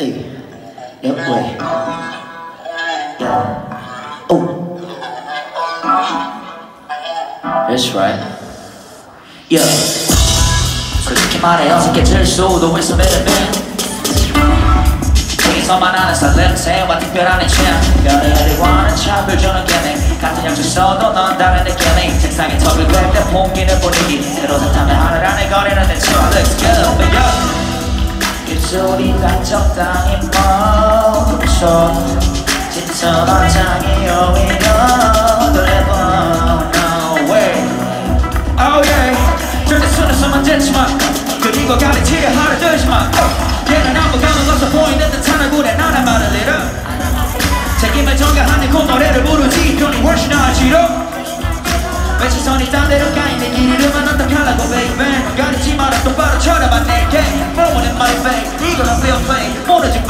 That way. Yeah. Oh. That's right. Yeah. 솔직히 말해 어색해질 수도 있어 baby 여기서만 하는 설렘새와 특별한 취향 별의를 원하는 차별 주는 개념 같은 양쪽 써도 넌 다른 느낌이 책상에 턱을 뺄때 옮기는 분위기 새로 사탕을 하늘 안에 거리는 내 치마 Let's go yo 입 소리가 적당히 멈춰. 짙은 화장이 오히 fake 모르지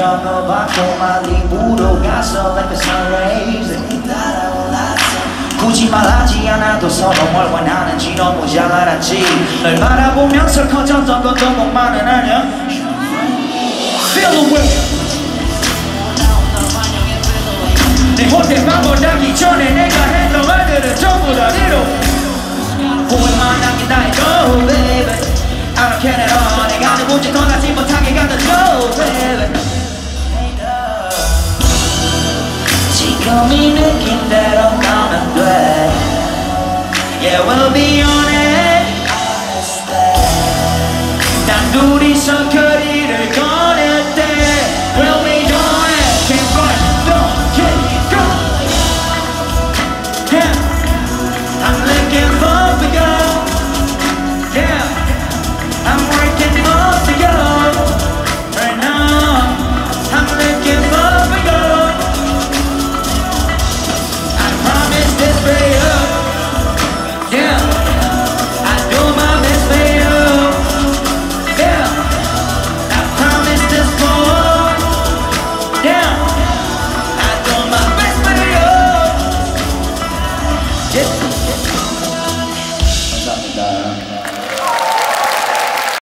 받고 말리부로 가서 like the sun rays. 굳이 말하지 않아도 서로 뭘 원하는지 너무 잘 알았지. 널 바라보면서 커졌던 것도 목만은 아냐? Feel the way. 내 호텔 방문하기 전에 내가 했던 말들은 전부 다 뒤로. 후회만 남긴 나의 go baby. I don't care at all. 내가 누군지 떠나지 못하게 가둬줘 baby 지금 이 느낌대로 가면 돼 Yeah we'll be on Just